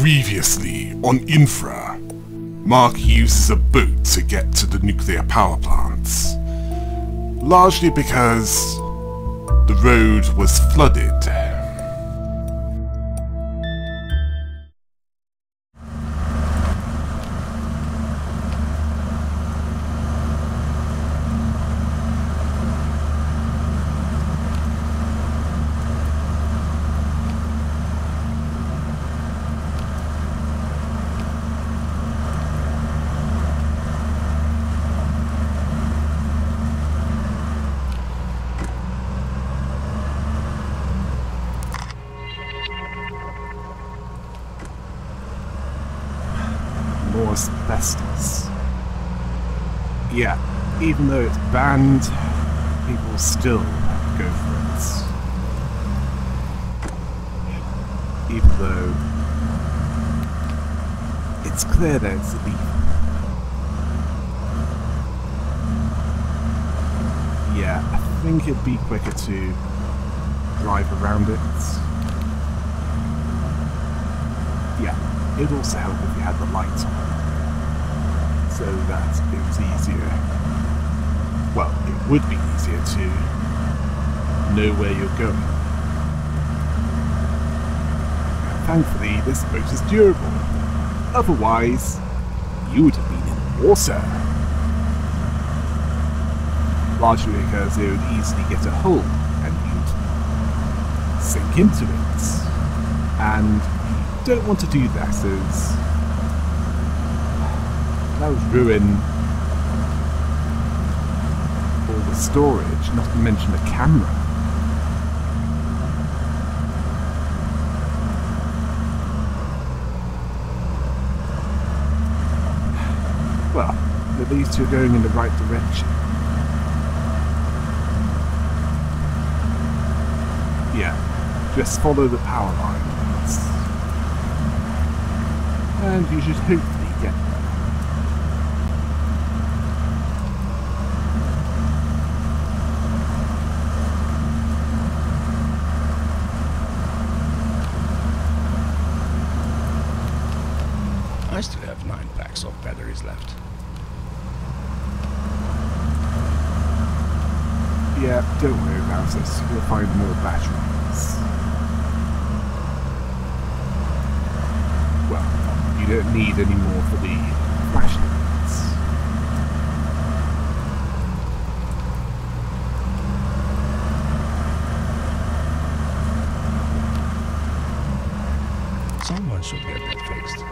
Previously on Infra, Mark uses a boat to get to the nuclear power plants. Largely because the road was flooded. More asbestos. Yeah, even though it's banned, people still go for it. Even though it's clear that it's illegal. Yeah, I think it'd be quicker to drive around it. Yeah, it'd also help if you had the lights on. So that it was easier. Well, it would be easier to know where you're going. Thankfully, this boat is durable. Otherwise, you would have been in water. Largely because it would easily get a hole and you'd sink into it. And don't want to do that that would ruin all the storage, not to mention the camera. Well, at least you're going in the right direction. Yeah, just follow the power lines and you hopefully get there. I still have nine packs of batteries left. Yeah, don't worry about this, You'll find more batteries. Well, you don't need any more for the flashlights. Someone should get that fixed.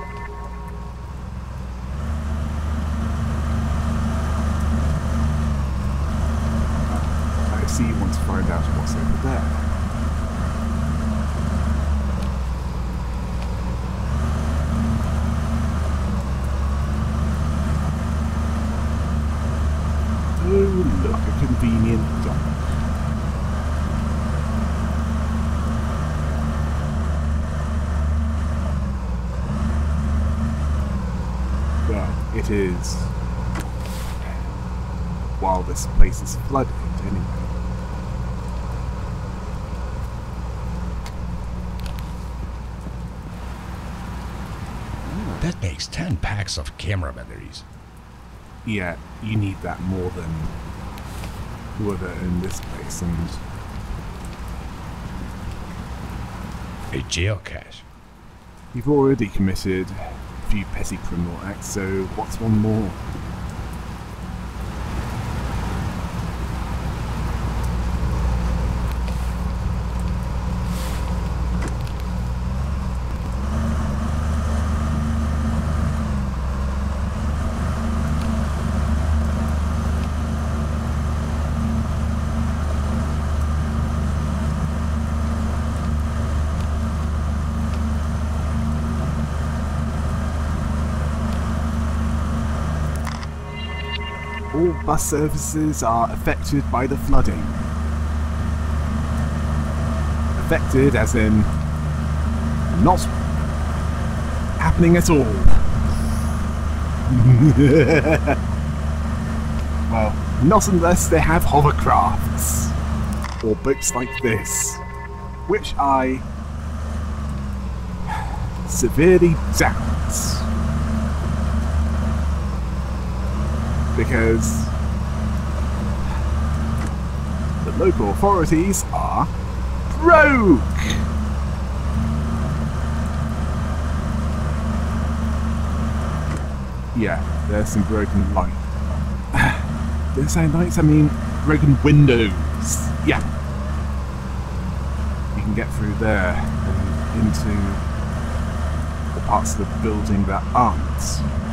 I see you want to find out what's over there. Oh, look, a convenient dock. Well, it is. While this place is flooded, anyway. That makes 10 packs of camera batteries. Yeah, you need that more than whoever in this place, and A geocache. you've already committed a few petty criminal acts, so what's one more? All bus services are affected by the flooding. Affected as in not happening at all. well, not unless they have hovercrafts. Or boats like this. Which I severely doubt. Because the local authorities are broke! Yeah, there's some broken light. Did I say lights? I mean broken windows. Yeah. You can get through there and into the parts of the building that aren't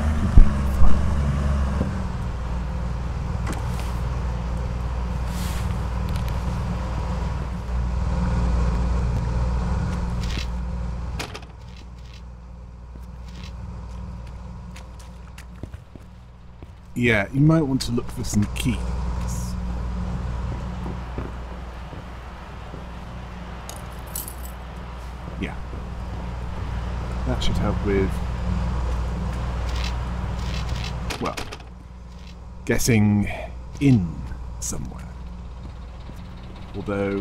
Yeah, you might want to look for some keys. Yeah. That should help with... Well, getting in somewhere. Although,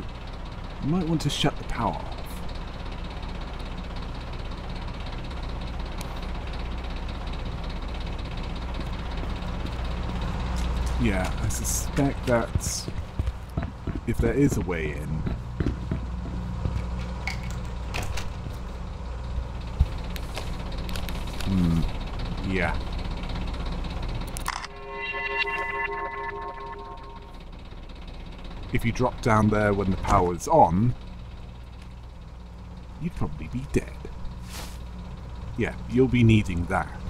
you might want to shut the power off. Yeah, I suspect that if there is a way in, Hmm. Yeah. If you drop down there when the power's on, you'd probably be dead. Yeah, you'll be needing that.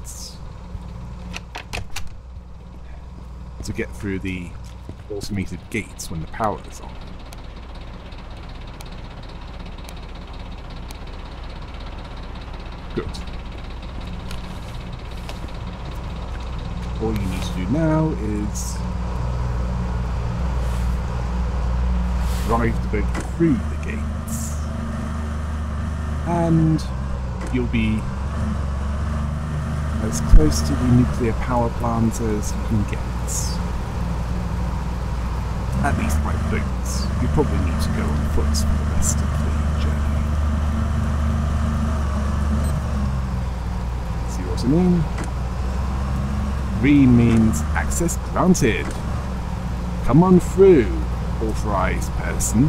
To get through the automated gates when the power is on. Good. all you need to do now is drive the boat through the gates and you'll be as close to the nuclear power plant as you can get. At least by boat. You probably need to go on foot for the rest of the journey. See what I mean? Green means access granted. Come on through, authorized person.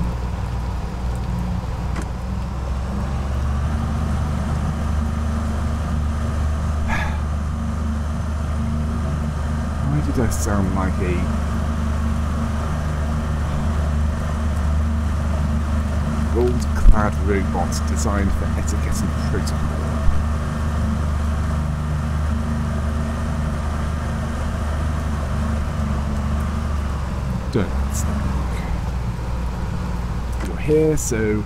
I sound like a gold-clad robot designed for etiquette and protocol? don't think. You're here, so...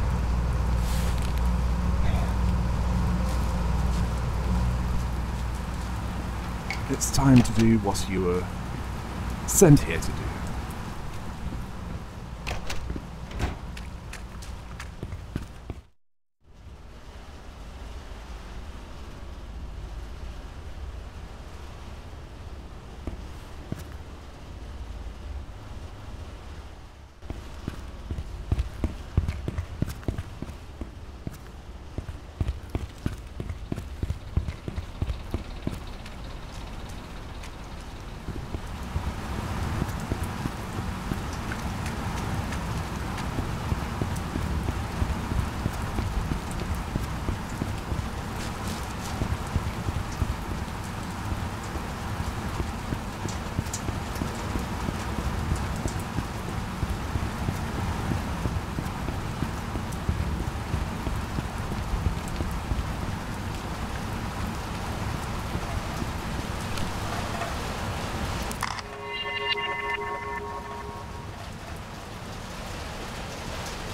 It's time to do what you were sent here to do.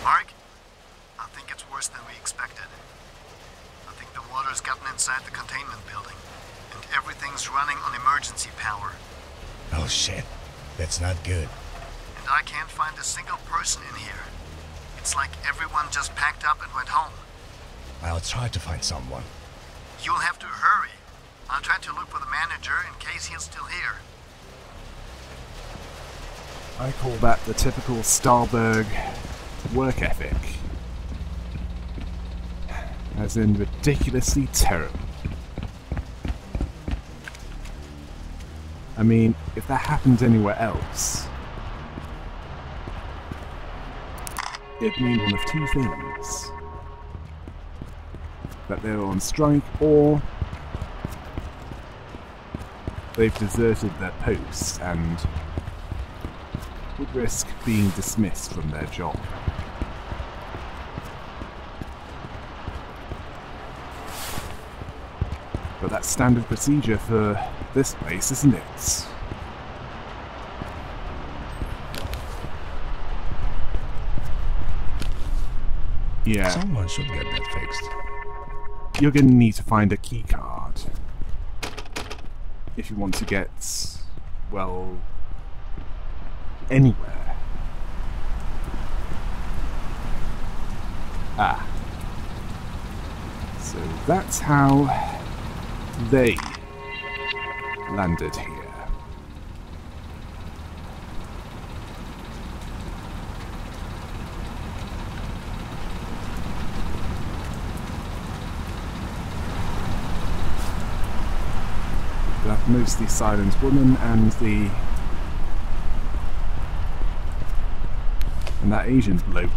Mark? I think it's worse than we expected. I think the water's gotten inside the containment building, and everything's running on emergency power. Oh shit. That's not good. And I can't find a single person in here. It's like everyone just packed up and went home. I'll try to find someone. You'll have to hurry. I'll try to look for the manager in case he's still here. I call that the typical Stalburg work ethic. As in ridiculously terrible. I mean, if that happens anywhere else, it means one of two things. That they're on strike, or they've deserted their posts and would risk being dismissed from their job. But that's standard procedure for this place, is nuts. Yeah, Someone should get that fixed. you're gonna need to find a key card if you want to get, well, anywhere. Ah. So that's how they landed here. That mostly silent woman and the and that Asian bloke.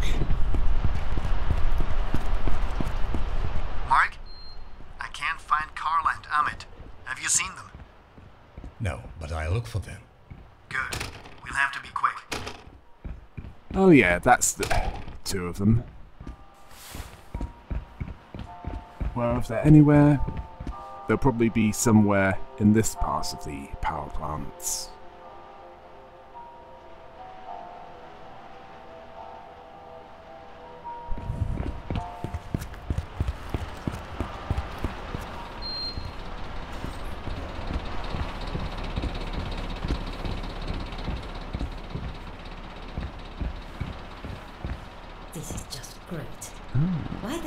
Mark? I can't find Carla and Amit. Have you seen them? No, but I'll look for them. Good. We'll have to be quick. Oh yeah, that's the two of them. Well, if they're anywhere, they'll probably be somewhere in this part of the power plants.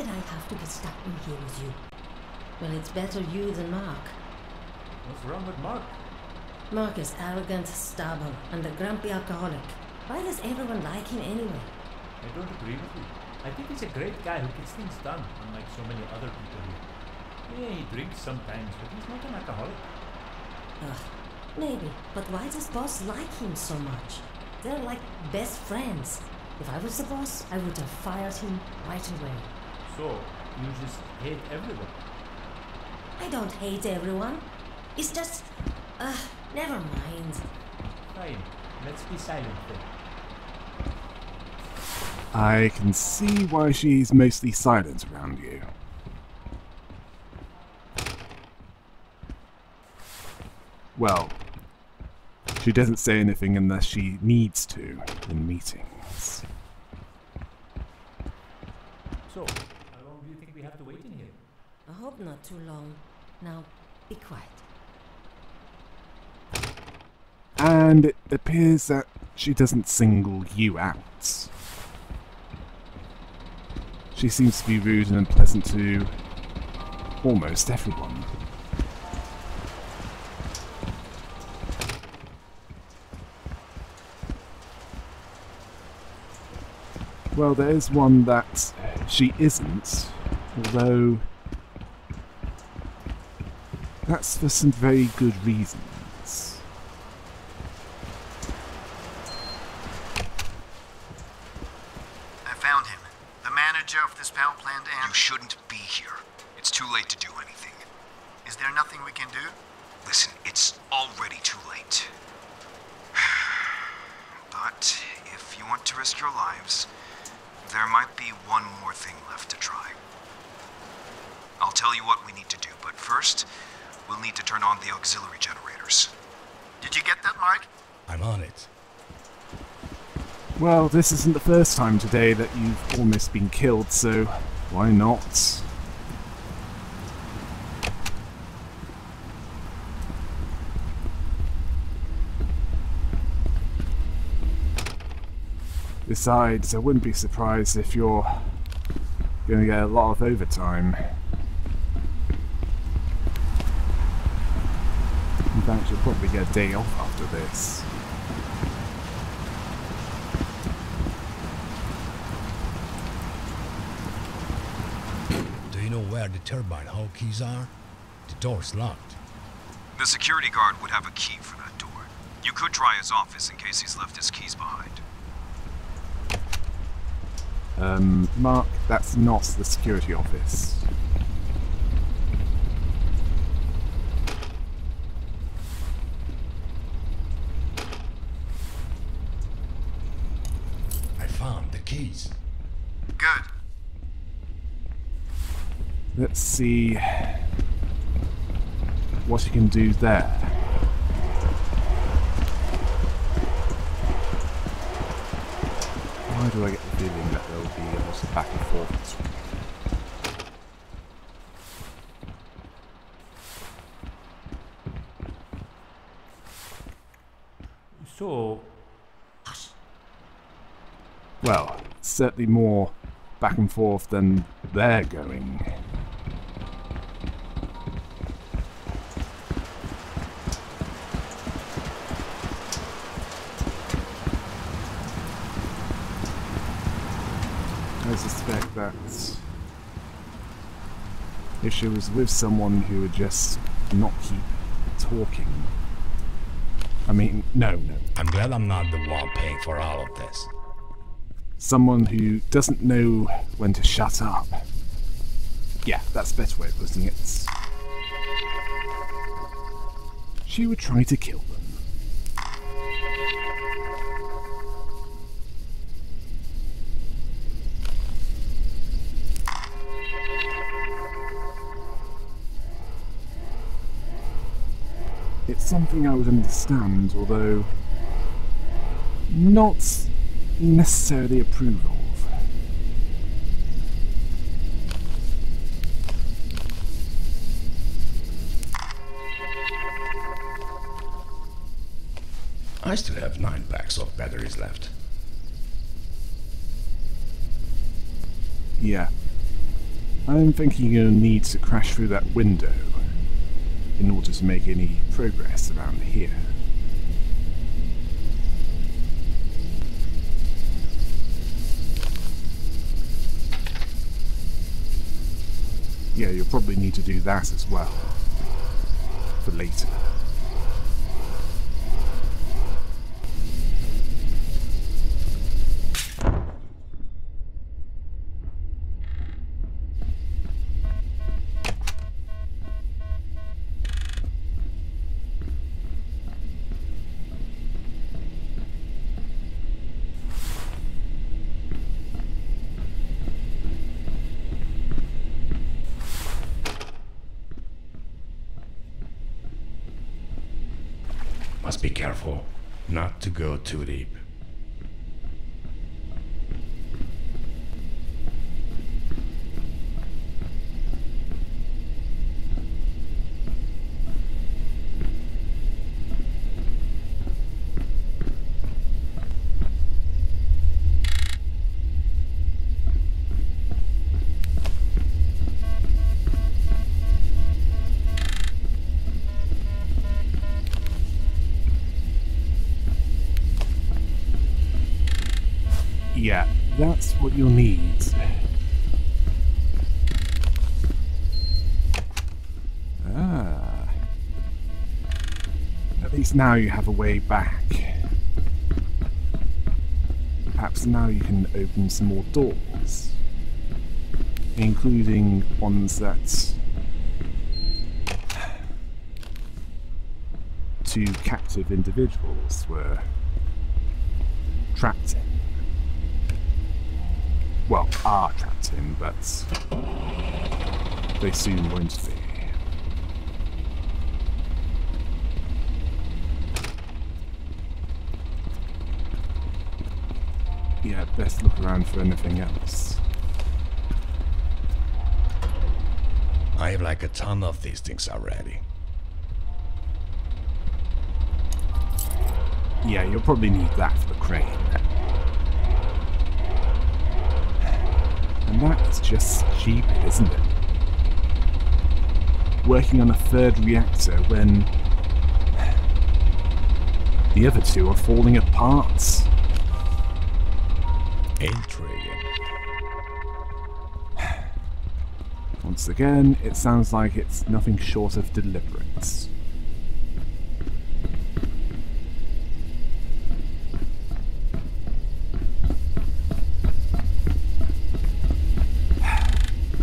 Did I have to be stuck in here with you? Well, it's better you than Mark. What's wrong with Mark? Mark is arrogant, stubborn, and a grumpy alcoholic. Why does everyone like him anyway? I don't agree with you. I think he's a great guy who gets things done, unlike so many other people here. Yeah, he drinks sometimes, but he's not an alcoholic. Ugh, maybe. But why does boss like him so much? They're like best friends. If I was the boss, I would have fired him right away. So, you just hate everyone. I don't hate everyone. It's just, uh, never mind. Fine, let's be silent then. I can see why she's mostly silent around you. Well, she doesn't say anything unless she needs to in meetings. So, how long do you think we have to wait in here? I hope not too long. Now, be quiet. And it appears that she doesn't single you out. She seems to be rude and unpleasant to almost everyone. Well, there is one that she isn't, although that's for some very good reasons. I found him. The manager of this power plant and... You shouldn't be here. It's too late to do anything. Is there nothing we can do? Listen, it's already too late. But if you want to risk your lives, there might be one more thing left to try. I'll tell you what we need to do, but first, we'll need to turn on the auxiliary generators. Did you get that, Mike? I'm on it. Well, this isn't the first time today that you've almost been killed, so why not? Besides, I wouldn't be surprised if you're going to get a lot of overtime. In fact, you'll probably get a day off after this. Do you you know where the turbine hall keys are? The door's locked. The security guard would have a key for that door. You could try his office in case he's left his keys behind. Um, Mark, that's not the security office. I found the keys. Good. Let's see what you can do there. Why do I get the feeling that there'll be a of back and forth? So, Well, certainly more back and forth than they're going. I suspect that she was with someone who would just not keep talking. I mean, no, no. I'm glad I'm not the one paying for all of this. Someone who doesn't know when to shut up. Yeah, that's the better way of putting it. She would try to kill them. It's something I would understand, although not necessarily approve of. I still have nine packs of batteries left. Yeah. I'm thinking you'll need to crash through that window in order to make any progress around here. Yeah, you'll probably need to do that as well. For later. Must be careful not to go too deep. Yeah, that's what you'll need. Ah. At least now you have a way back. Perhaps now you can open some more doors. Including ones that two captive individuals were trapped in well, ah, are trapped in, but they soon won't be. Yeah, best look around for anything else. I have like a ton of these things already. Yeah, you'll probably need that for the crane. And that's just stupid, isn't it? Working on a third reactor when the other two are falling apart. Intriguing. Once again, it sounds like it's nothing short of deliberate.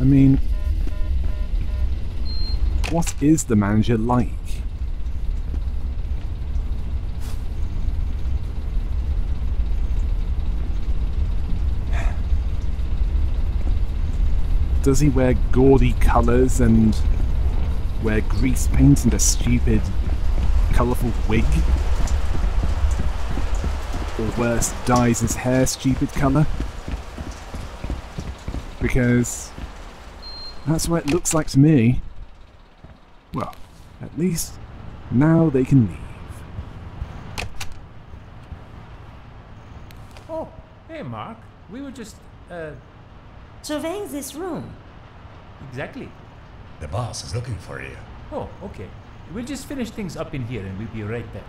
Mean, what is the manager like? Does he wear gaudy colours and wear grease paint and a stupid, colourful wig? Or worse, dyes his hair stupid colour? Because that's what it looks like to me. Well, at least now they can leave. Oh, hey, Mark. We were just, uh, Surveying this room. exactly. The boss is looking for you. Oh, okay. We'll just finish things up in here and we'll be right there.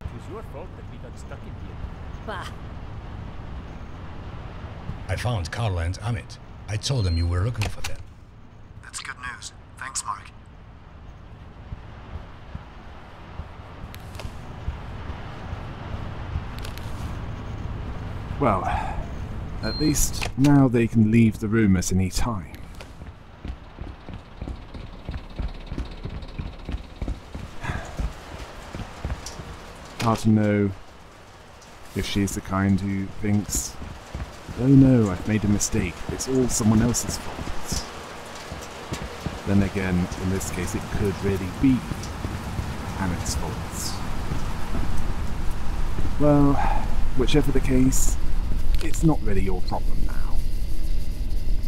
It was your fault that we got stuck in here. Bah, I found Carla and Amit. I told them you were looking for them. That's good news. Thanks, Mark. Well, at least now they can leave the room at any time. Hard to know if she's the kind who thinks, oh no, I've made a mistake, it's all someone else's fault. Then again, in this case, it could really be Amit's fault. Well, whichever the case, it's not really your problem now.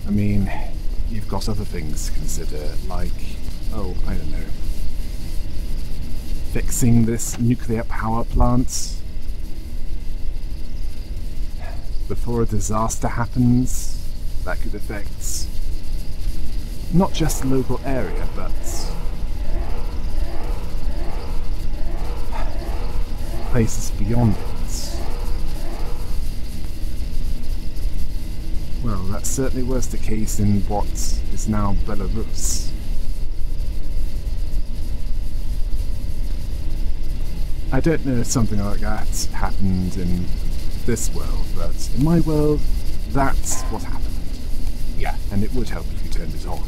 I mean, you've got other things to consider, like, oh, I don't know, fixing this nuclear power plant before a disaster happens that could affect not just the local area, but places beyond it. Well, that certainly was the case in what is now Belarus. I don't know if something like that happened in this world, but in my world, that's what happened. Yeah, and it would help if you turned it on.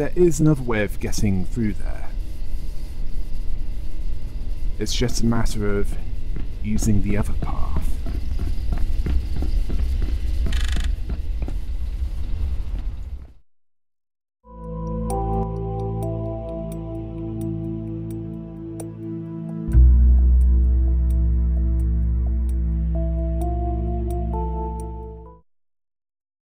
There is another way of getting through there. It's just a matter of using the other.